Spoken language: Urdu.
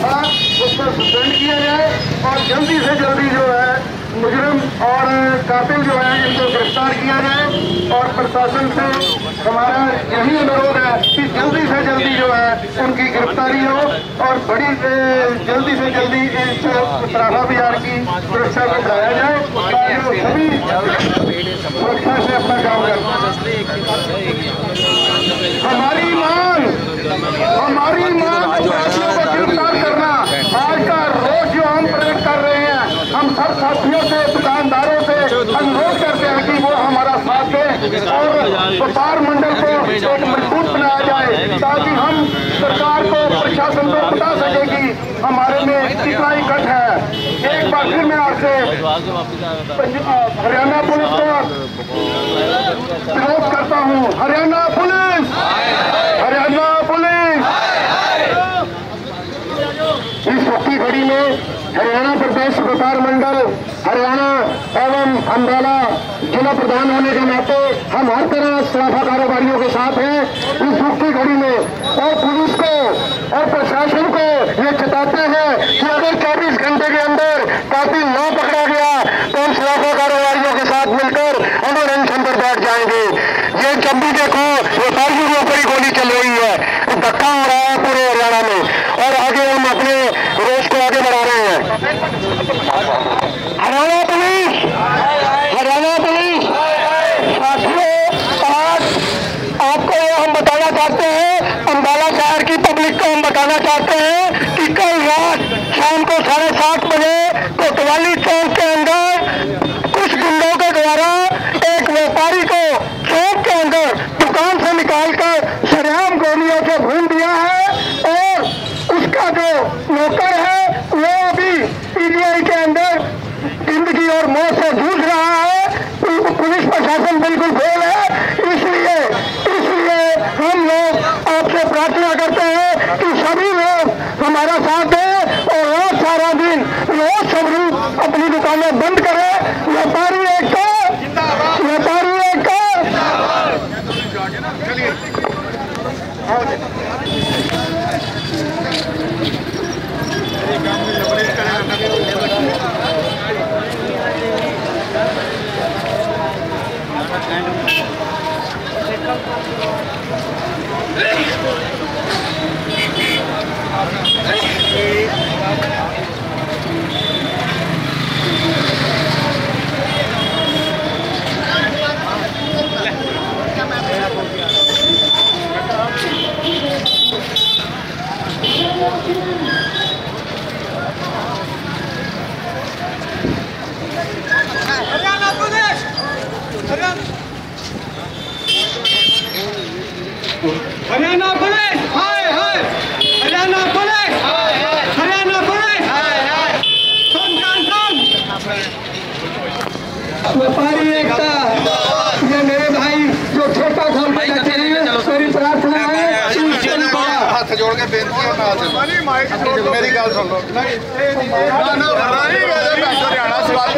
تھا، اس کو سسپینڈ کیا جائے اور جلدی سے جلدی جو ہے مجرم اور قاتل جو ہے ان کو گرفتار کیا جائے اور پرشاسن سے ہمارا یہی انوروھ ہے کہ جلدی سے جلدی جو ہے ان کی گرفتاری ہو اور بڑی جلدی سے جلدی اس طرافہ بازار کی سرکشا کو بڑھایا جائے تاکہ وہ سبھی سرکشا سے اپنا کام کر ہماری مانگ ہماری مانگ اپرادھیوں کو گرفتار کرنا آج کا روز جو ہم پریڈ کر رہے ہیں ہم سب ساتھیوں سے دکانداروں سے انوروھ کرتے ہیں کہ وہ ہمارا ساتھ دیں اور وپار منڈل کو ایک مضبوط بنایا جائے تاکہ ہم سرکار کو پرشاسن کو بتا سکے کہ ہمارے میں کتنا اکٹھ ہے ایک بار پھر میں آپ سے ہریانہ پولیس کو کرتا ہوں ہریانہ پولیس ہریانہ پولیس اس وقت کی گھڑی میں ہریانہ پردیش وپار منڈل، ہریانہ ایوم امبالا ضلع پردھان ہونے کے ناطے ہم ہر طرح سرافہ کاروباریوں کے ساتھ ہیں۔ اس وقت کی گھڑی میں اور پولیس کو اور پرشاسن کو یہ چتاتے ہیں کہ اگر چوبیس گھنٹے کے اندر قاتل نہ پکڑا گیا تو ہم سرافہ کاروباریوں کے ساتھ مل کر انور انشن پر بیٹھ جائیں گے یہ جب بھی دیکھو وپاریوں کے اوپر ہی گولی چل رہی ہے دھکا ہو رہا ہے پورے ہریانہ میں اور آگے ہم اپنے روز کو آگے بڑھا رہے ہیں ہریانہ پولیس ہریانہ پولیس ساتھیوں آج آپ کو یہ ہم بتانا چاہتے ہیں امبالہ شہر کی پبلک کو ہم بتانا چاہتے ہیں کہ کل رات شام کو ساڑھے سات بجے کوتوالی چوک کے اندر کچھ گنڈوں کے دوارا ایک ویپاری کو چوک کے اندر دکان سے نکال کر سریام گولیوں سے بھون دیا ہے اور اس کا جو نوکر ہے وہ ابھی پی ڈی آئی کے اندر زندگی سے رہا ہے پولیس پرشاسن بالکل فیل ہے۔ اس لیے اس لیے ہم لوگ آپ سے پرارتھنا کرتے ہیں کہ سبھی لوگ ہمارا ساتھ دیں اور روز سارا دن روز سب لوگ اپنی دکانیں بند کریں۔ بےنتی میری گل سن لو ہریانہ سوال